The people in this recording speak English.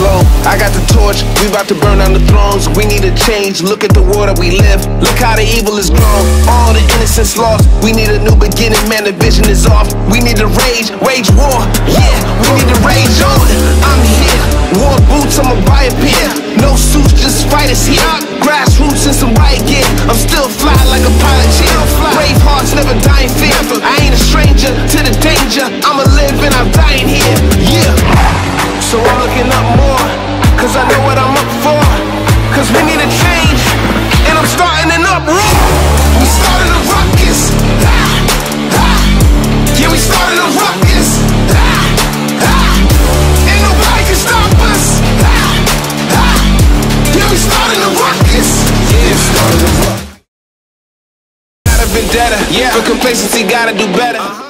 globe. I got the torch, we about to burn down the thrones. We need a change, look at the world that we live. Look how the evil is grown, all the innocence lost. We need a new beginning, man, the vision is off. We need to rage, wage war, yeah, we need to rage on. I'm here, war boots, I'ma buy a pair. No suits, just fighters here. Grassroots and some riot gear. I'm Cause we need a change. And I'm starting an uproar. We started a ruckus. Ah, ah. Yeah, we started a ruckus. Ah, ah. Ain't nobody can stop us. Ah, ah. Yeah, we started a ruckus. Yeah, started a ruckus. Got a vendetta. Yeah. For complacency, gotta do better.